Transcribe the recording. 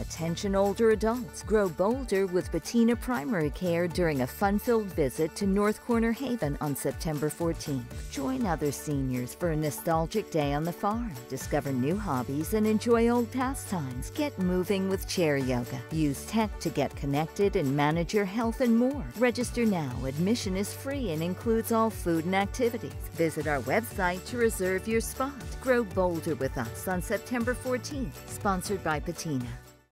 Attention older adults, grow bolder with Patina Primary Care during a fun-filled visit to North Corner Haven on September 14th. Join other seniors for a nostalgic day on the farm. Discover new hobbies and enjoy old pastimes. Get moving with chair yoga. Use tech to get connected and manage your health and more. Register now. Admission is free and includes all food and activities. Visit our website to reserve your spot. Grow bolder with us on September 14th. Sponsored by Patina.